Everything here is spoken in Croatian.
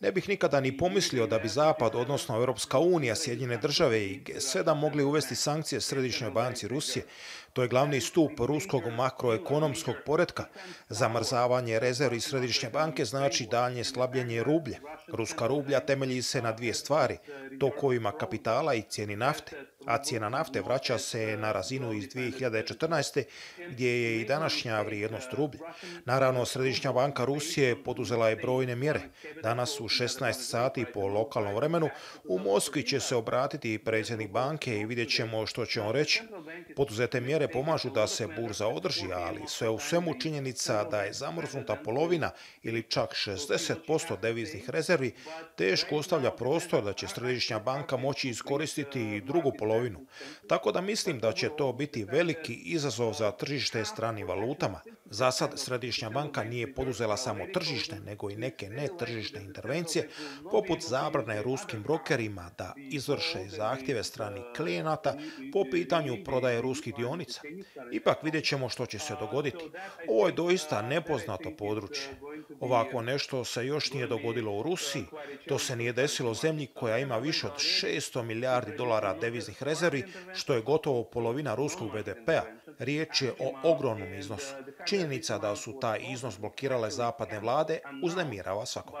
Ne bih nikada ni pomislio da bi Zapad, odnosno Europska unija, Sjedinjene države i G7 mogli uvesti sankcije Središnjoj banci Rusije. To je glavni stup ruskog makroekonomskog poretka. Zamrzavanje rezervi Središnje banke znači daljnje slabljenje rublje. Ruska rublja temelji se na dvije stvari, tokovima kapitala i cijeni nafte, a cijena nafte vraća se na razinu iz 2014. gdje je i današnja vrijednost rublja. Naravno, Središnja banka Rusije poduzela je brojne mjere. Danas u 16 sati po lokalnom vremenu u Moskvi će se obratiti predsjednik banke i vidjet ćemo što će on reći. Poduzete mjere pomažu da se burza održi, ali sve u svemu činjenica da je zamrznuta polovina ili čak 60% deviznih rezervi teško ostavlja prostor da će Središnja banka moći iskoristiti i drugu polovinu. Tako da mislim da će to biti veliki izazov za tržište stranim valutama. Za sad Središnja banka nije poduzela samo tržišne, nego i neke netržišne intervencije, poput zabrane ruskim brokerima da izvrše zahtjeve stranih klijenata po pitanju prodaje ruskih dionica. Ipak vidjet ćemo što će se dogoditi. Ovo je doista nepoznato područje. Ovako nešto se još nije dogodilo u Rusiji. To se nije desilo zemlji koja ima više od 600 milijardi dolara deviznih rezervi, što je gotovo polovina ruskog BDP-a. Riječ je o ogromnom iznosu. Činjenica da su taj iznos blokirale zapadne vlade uznemirava svakog.